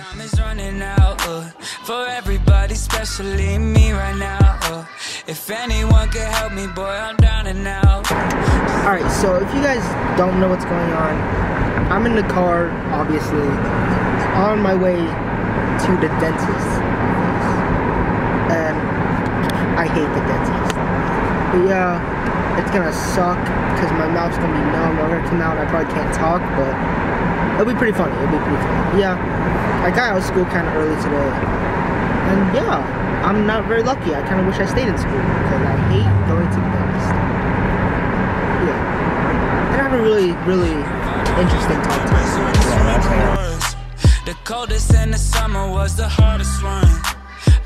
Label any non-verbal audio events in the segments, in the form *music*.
Time is running out uh, for everybody, especially me right now. Uh, if anyone can help me, boy, I'm down and out. Alright, so if you guys don't know what's going on, I'm in the car, obviously, on my way to the dentist. And I hate the dentist. But yeah, it's gonna suck because my mouth's gonna be numb. I'm gonna come out I probably can't talk, but it'll be pretty funny. It'll be pretty funny. Yeah, I got out of school kind of early today. And yeah, I'm not very lucky. I kind of wish I stayed in school because I hate going to the dentist. Yeah. And I have a really, really interesting talk to The coldest in the summer was the hardest one.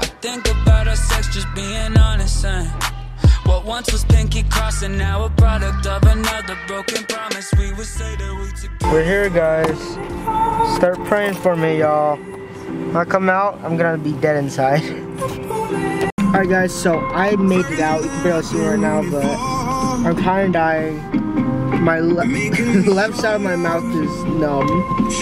I think about our sex just being honest. What once was pinky crossing, now a product of another broken promise. We would say that we together. We're here, guys. Start praying for me, y'all. When I come out, I'm gonna be dead inside. Alright, guys, so I made it out. You can barely see me right now, but I'm kind of dying. My le *laughs* left side of my mouth is numb.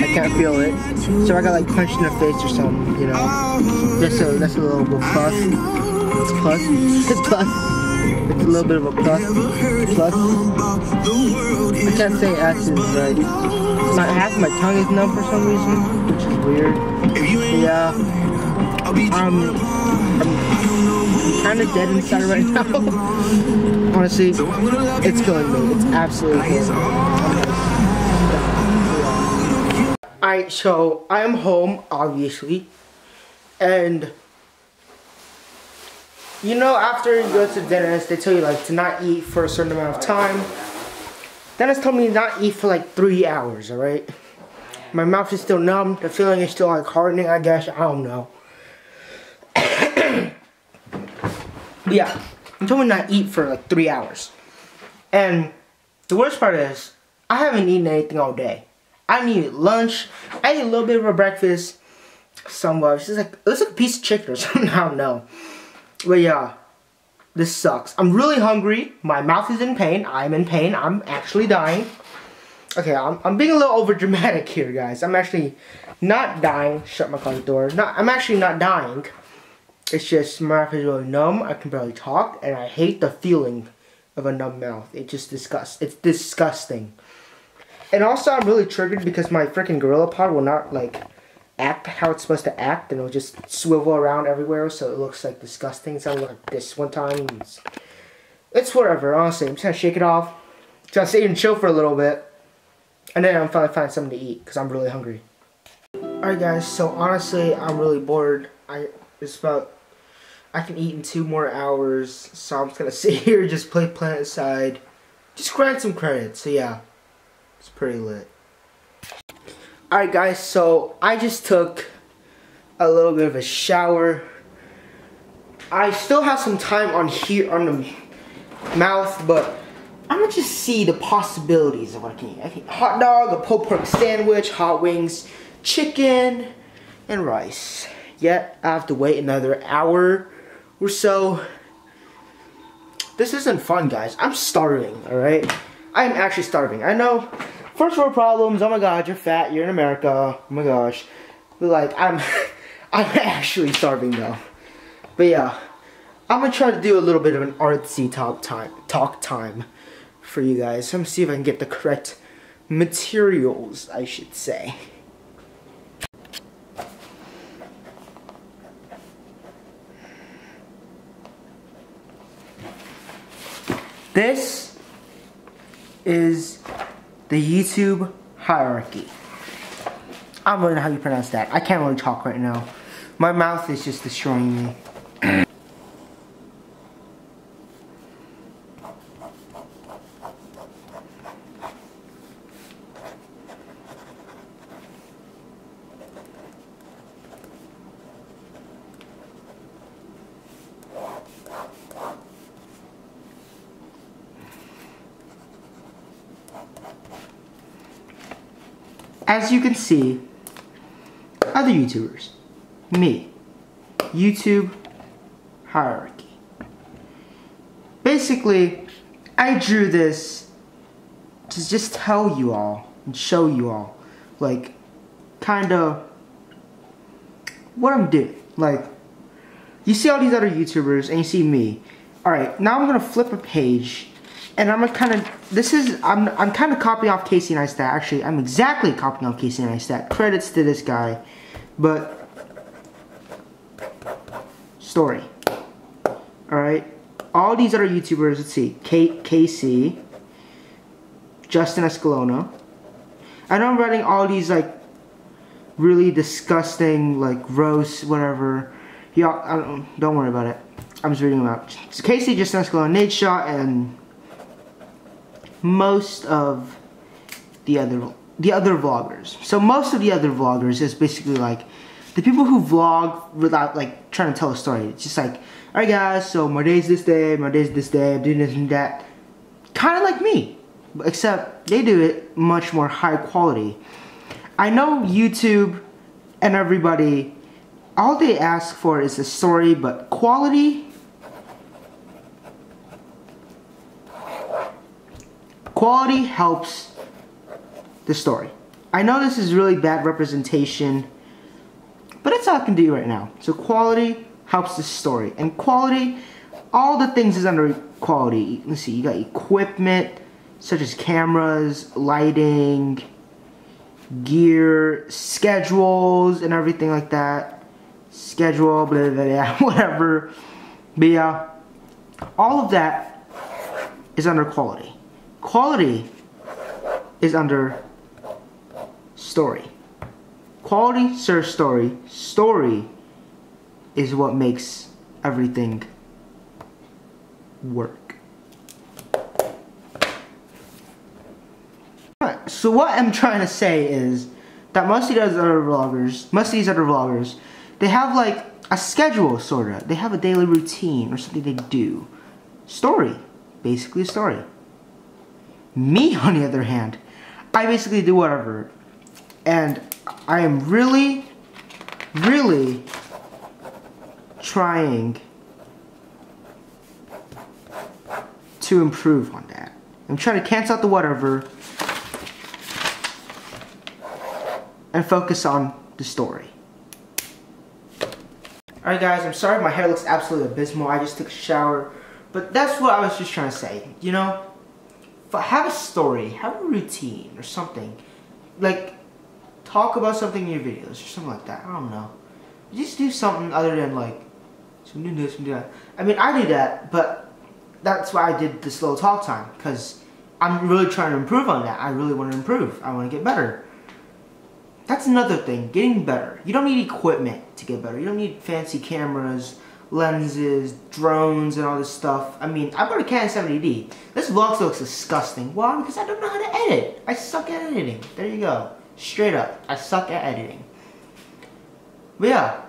I can't feel it. So I got like punched in the face or something, you know. That's a, that's a little bit plus. It's plus. It's *laughs* plus. It's a little bit of a plus. Plus. I can't say S is right. My half my tongue is numb for some reason, which is weird. Yeah. Um, I'm kind of dead inside right now. *laughs* Honestly, it's killing me. It's absolutely killing me. Alright, so I am home, obviously. And you know, after you go to the dentist, they tell you like to not eat for a certain amount of time. Dentist told me not eat for like three hours, alright? My mouth is still numb. The feeling is still like hardening, I guess. I don't know. *coughs* yeah, he told me not eat for like three hours. And the worst part is, I haven't eaten anything all day. I needed lunch. I ate a little bit of a breakfast. Somewhat. It's like, it was like a piece of chicken or *laughs* something. I don't know. But yeah, this sucks. I'm really hungry. My mouth is in pain. I'm in pain. I'm actually dying. Okay, I'm, I'm being a little over dramatic here, guys. I'm actually not dying. Shut my closet door. Not, I'm actually not dying. It's just my mouth is really numb. I can barely talk, and I hate the feeling of a numb mouth. It just disgusts. It's disgusting. And also, I'm really triggered because my freaking GorillaPod will not like act how it's supposed to act, and it'll just swivel around everywhere, so it looks like disgusting. So like this one time. It's, it's whatever. Honestly, I'm just gonna shake it off. Just sit and chill for a little bit, and then I'm finally find something to eat because I'm really hungry. Alright, guys. So honestly, I'm really bored. I it's about I can eat in two more hours, so I'm just gonna *laughs* sit here, just play PlanetSide, just grind some credits. So yeah, it's pretty lit. Alright guys, so I just took a little bit of a shower. I still have some time on here on the mouth, but I'm gonna just see the possibilities of what I can eat. I can eat hot dog, a pulled pork sandwich, hot wings, chicken, and rice. Yet I have to wait another hour or so. This isn't fun, guys. I'm starving, alright? I am actually starving. I know first world problems, oh my god, you're fat, you're in America, oh my gosh. Like, I'm, *laughs* I'm actually starving though. But yeah, I'm gonna try to do a little bit of an artsy talk time, talk time for you guys. I'm gonna see if I can get the correct materials, I should say. This is the YouTube hierarchy. I don't know how you pronounce that. I can't really talk right now. My mouth is just destroying me. As you can see, other YouTubers, me, YouTube hierarchy. Basically, I drew this to just tell you all and show you all, like, kind of what I'm doing. Like, you see all these other YouTubers and you see me. Alright, now I'm gonna flip a page and I'm kind of, this is, I'm, I'm kind of copying off Casey Neistat. Actually, I'm exactly copying off Casey Neistat. Credits to this guy. But, story. Alright, all these other YouTubers, let's see, Kate, Casey, Justin Escalona. I know I'm writing all these like really disgusting like roast whatever. Y'all, don't, don't worry about it. I'm just reading them out. Casey, Justin Escalona, Nadeshot, and most of the other the other vloggers. So most of the other vloggers is basically like the people who vlog without like trying to tell a story. It's just like, alright guys, so my day's this day, my day's this day, I'm doing this and that. Kind of like me, except they do it much more high quality. I know YouTube and everybody, all they ask for is a story, but quality, quality helps the story. I know this is really bad representation, but it's all I can do right now. So quality helps the story. And quality, all the things is under quality. Let's see, you got equipment, such as cameras, lighting, gear, schedules, and everything like that. Schedule, blah, blah, blah, *laughs* whatever. But yeah, all of that is under quality. Quality is under story. Quality serves story. Story is what makes everything work. So what I'm trying to say is that most of these other vloggers, most of these other vloggers, they have like a schedule sorta. They have a daily routine or something they do. Story, basically a story. Me, on the other hand, I basically do whatever. And I am really, really trying to improve on that. I'm trying to cancel out the whatever and focus on the story. Alright guys, I'm sorry my hair looks absolutely abysmal. I just took a shower. But that's what I was just trying to say. You know, have a story, have a routine or something. Like, talk about something in your videos or something like that. I don't know. Just do something other than like, some do this, some do that. I mean, I do that, but that's why I did this little talk time. Because I'm really trying to improve on that. I really want to improve. I want to get better. That's another thing, getting better. You don't need equipment to get better. You don't need fancy cameras, lenses, drones, and all this stuff. I mean, I bought a Canon 70D. This vlog looks disgusting. Why? Because I don't know how to edit. I suck at editing. There you go. Straight up, I suck at editing. But yeah,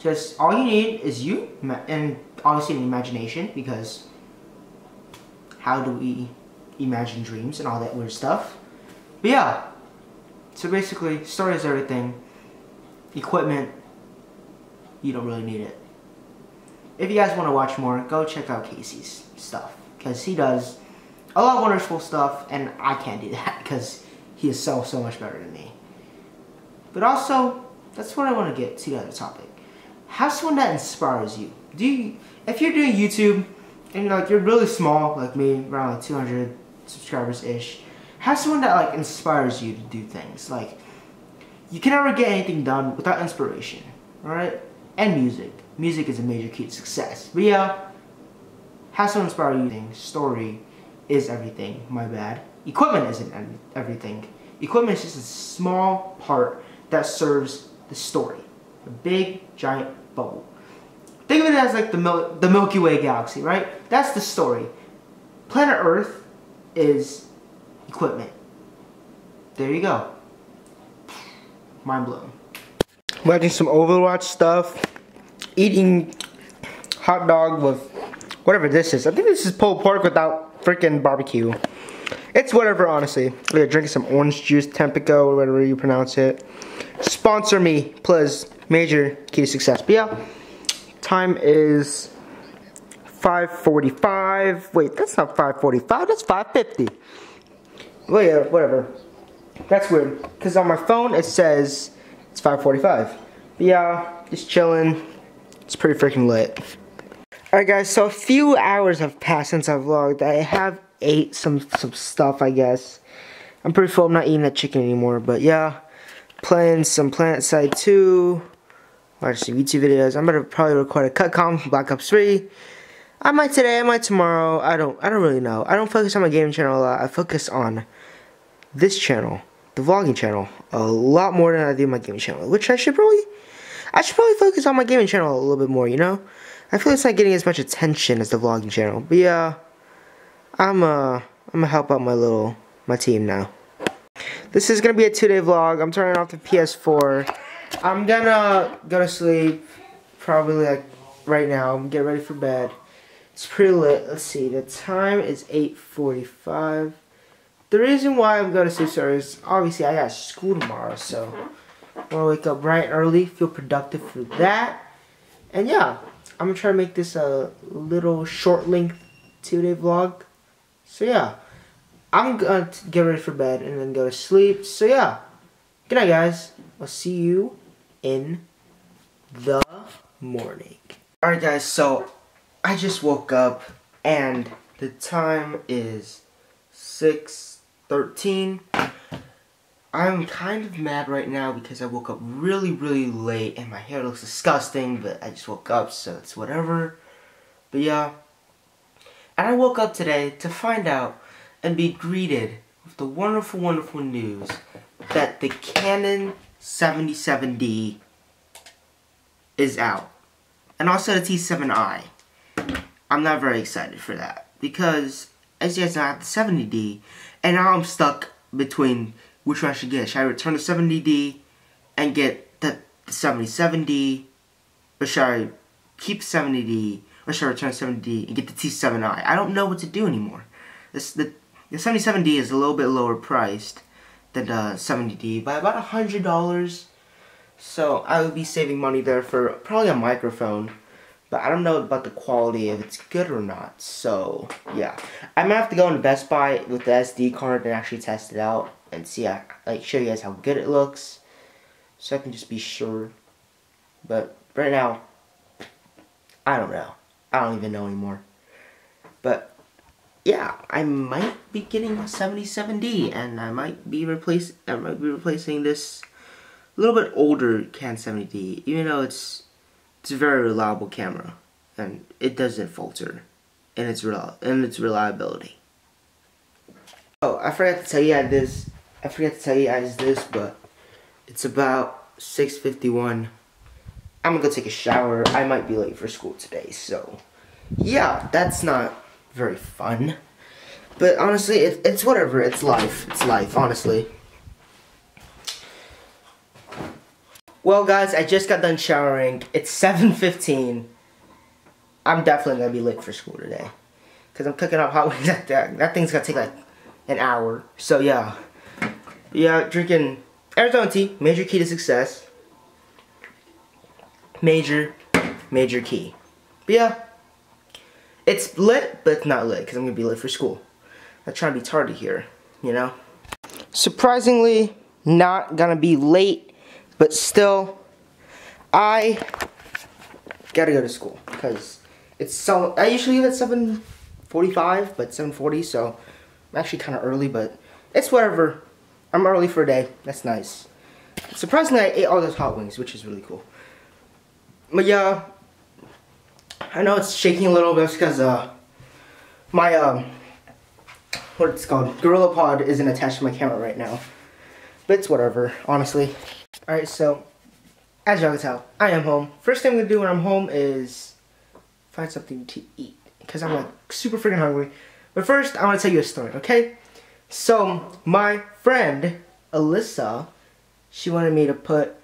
just all you need is you, and obviously an imagination, because how do we imagine dreams and all that weird stuff. But yeah, so basically, story is everything. Equipment, you don't really need it. If you guys want to watch more, go check out Casey's stuff. Because he does a lot of wonderful stuff, and I can't do that because he is so, so much better than me. But also, that's what I want to get to the other topic. Have someone that inspires you. Do you, if you're doing YouTube, and like you're really small, like me, around like 200 subscribers-ish, have someone that like inspires you to do things. Like you can never get anything done without inspiration, alright? And music. Music is a major key to success. But yeah, have someone inspire you. Story is everything. My bad. Equipment isn't everything. Equipment is just a small part that serves the story. A big giant bubble. Think of it as like the Mil the Milky Way galaxy, right? That's the story. Planet Earth is equipment. There you go. Mind blown. Watching some Overwatch stuff. Eating hot dog with whatever this is. I think this is pulled pork without freaking barbecue. It's whatever, honestly. We're drinking some orange juice, Tampico, or whatever you pronounce it. Sponsor me, please. Major key to success. But yeah, time is 5.45. Wait, that's not 5.45, that's 5.50. Well, yeah, whatever. That's weird. Because on my phone it says it's 5.45. But yeah, just chilling. It's pretty freaking lit. Alright guys, so a few hours have passed since I vlogged. I have ate some some stuff, I guess. I'm pretty full. I'm not eating that chicken anymore, but yeah. Playing some PlanetSide 2. Watching some YouTube videos. I'm gonna probably record a cut com from Black Ops 3. I might today, I might tomorrow. I don't I don't really know. I don't focus on my gaming channel a lot. I focus on this channel, the vlogging channel, a lot more than I do my gaming channel. Which I should probably I should probably focus on my gaming channel a little bit more, you know? I feel it's not getting as much attention as the vlogging channel. But yeah, I'm uh I'm gonna help out my little my team now. This is gonna be a two-day vlog. I'm turning off the PS4. I'm gonna go to sleep probably like right now. I'm getting ready for bed. It's pretty late. Let's see. The time is 8:45. The reason why I'm going to sleep so is obviously I got school tomorrow, so want to wake up bright early, feel productive for that. And yeah, I'm gonna try to make this a little short length two day vlog. So yeah, I'm gonna get ready for bed and then go to sleep. So yeah, good night guys. I'll see you in the morning. Alright guys, so I just woke up and the time is 6.13. I'm kind of mad right now because I woke up really, really late and my hair looks disgusting, but I just woke up, so it's whatever. But yeah. And I woke up today to find out and be greeted with the wonderful, wonderful news that the Canon 77D is out. And also the T7i. I'm not very excited for that. Because, as you guys know, I have the 70D. And now I'm stuck between which one I should get. Should I return the 70D and get the, the 77D? Or should I keep 70D? Or should I return 70D and get the T7i? I don't know what to do anymore. This, the, the 77D is a little bit lower priced than the 70D by about $100. So I would be saving money there for probably a microphone. But I don't know about the quality if it's good or not. So yeah, I might have to go into Best Buy with the SD card and actually test it out and see how, like show you guys how good it looks, so I can just be sure. But right now, I don't know. I don't even know anymore. But yeah, I might be getting a 77D, and I might be replace I might be replacing this a little bit older Can 70D, even though it's it's a very reliable camera, and it doesn't falter in its real in its reliability. Oh, I forgot to tell you guys this. I forgot to tell you guys this, but it's about 6:51. I'm gonna go take a shower. I might be late for school today, so yeah, that's not very fun. But honestly, it, it's whatever. It's life. It's life, honestly. Well, guys, I just got done showering. It's 7.15. I'm definitely to be late for school today. Because I'm cooking up hot wings. That, that thing's going to take like an hour. So, yeah. Yeah, drinking Arizona tea. Major key to success. Major, major key. But, yeah. It's lit, but it's not lit. Because I'm going to be late for school. I'm trying to be tardy here. You know? Surprisingly, not going to be late but still, I gotta go to school because it's so. I usually leave at 7:45, but 7:40, so I'm actually kind of early. But it's whatever. I'm early for a day. That's nice. Surprisingly, I ate all those hot wings, which is really cool. But yeah, I know it's shaking a little bit because uh, my um, what it's called, GorillaPod isn't attached to my camera right now. But it's whatever, honestly. Alright, so, as y'all can tell, I am home. First thing I'm to do when I'm home is find something to eat. Because I'm like super freaking hungry. But first, I want to tell you a story, okay? So, my friend, Alyssa, she wanted me to put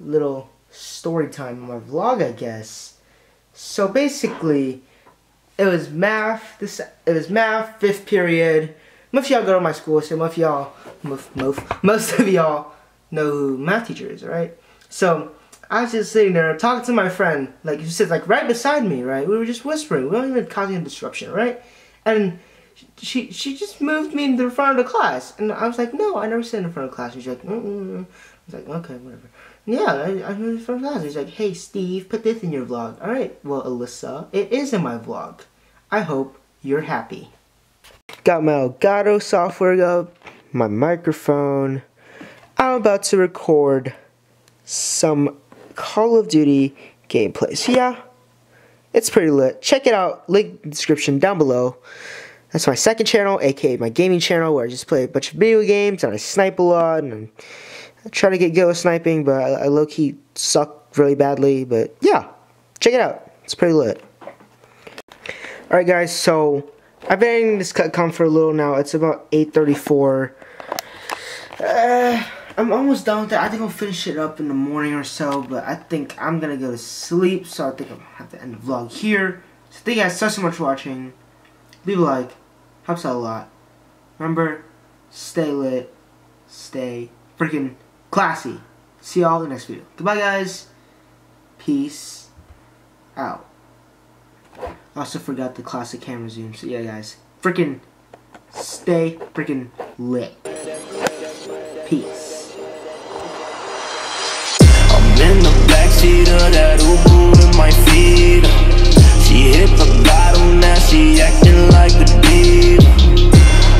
little story time on my vlog, I guess. So basically, it was math, this it was math, fifth period. Most of y'all go to my school, so most of y'all, most, most, most of y'all know who math teacher is, right? So I was just sitting there talking to my friend, like he sits like right beside me, right? We were just whispering. We weren't even causing a disruption, right? And she she just moved me into the front of the class, and I was like, no, I never sit in the front of the class. And she's like, mm, mm, mm. I was like, okay, whatever. Yeah, I, I heard from class. He's like, hey, Steve, put this in your vlog. All right, well, Alyssa, it is in my vlog. I hope you're happy. Got my Elgato software up, my microphone. I'm about to record some Call of Duty gameplay. So yeah, it's pretty lit. Check it out, link description down below. That's my second channel, aka my gaming channel, where I just play a bunch of video games and I snipe a lot and I try to get good with sniping, but I, I low key suck really badly. But yeah, check it out. It's pretty lit. Alright, guys, so I've been editing this cut come for a little now. It's about 8:34. Uh, I'm almost done with it. I think I'll finish it up in the morning or so, but I think I'm gonna go to sleep, so I think I'm gonna have to end the vlog here. So thank you guys so so much for watching. Leave a like, helps out a lot. Remember, stay lit, stay freaking classy. See y'all in the next video. Goodbye, guys. Peace out. Also forgot the classic camera zoom. So yeah, guys, freaking stay freaking lit. Peace. I'm in the backseat of that Uber with my feet. She hit the she acting like a diva.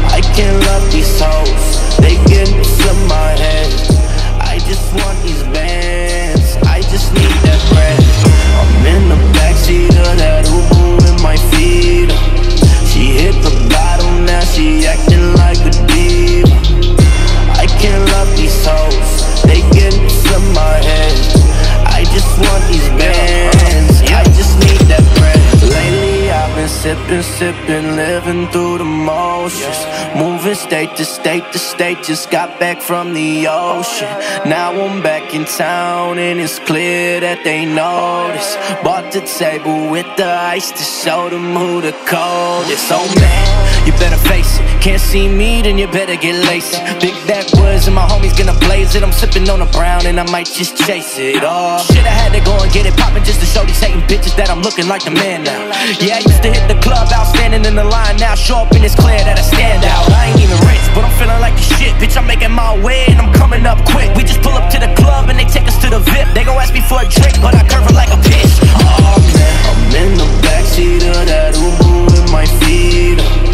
I can't love these hoes, they get to my head. I just want these bands, living through the motions. Moving state to state to state, just got back from the ocean. Now I'm back in town and it's clear that they notice. Bought the table with the ice to show them who the coldest. Oh man, you better face it. Can't see me, then you better get lazy. Big backwoods and my homies gonna blaze it. I'm sipping on a brown and I might just chase it. Oh, shit, I had to go and get it poppin' just to show these hating bitches that I'm looking like the man now. Yeah, I used to hit the club out standing in the line. Now show up and it's clear that I stand out. I ain't even rich, but I'm feeling like the shit. Bitch, I'm making my way and I'm coming up quick. We just pull up to the club and they take us to the VIP. They gon' ask me for a drink, but I curve it like a bitch. Oh man, I'm in the backseat of that Uber with my feet up.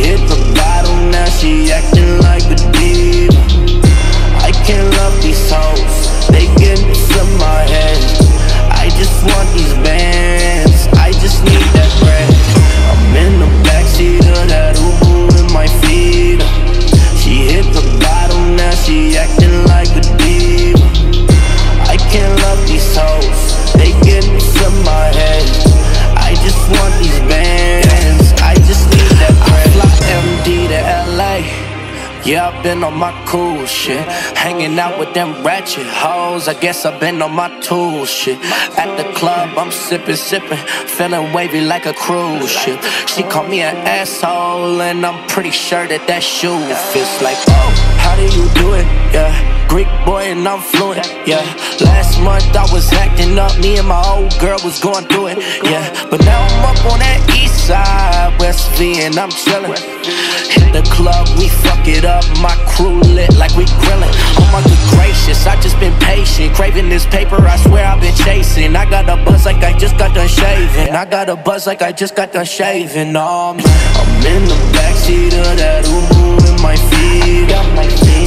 Hit the bottle, now she acting like a diva. I can't love shit. Hanging out with them ratchet hoes. I guess I've been on my tool shit. At the club, I'm sipping, sipping. Feeling wavy like a cruise ship. She called me an asshole, and I'm pretty sure that that shoe fits like, oh, how do you do it? Yeah. Greek boy and I'm fluent, yeah. Last month I was acting up, me and my old girl was going through it, yeah. But now I'm up on that east side, West V, and I'm chillin'. Hit the club, we fuck it up, my crew lit like we grillin'. Oh my good gracious, I just been patient, craving this paper, I swear I've been chasing. I got a buzz like I just got done shaving. I got a buzz like I just got done shaving, oh man. I'm in the backseat of that Uber with my feet. She hit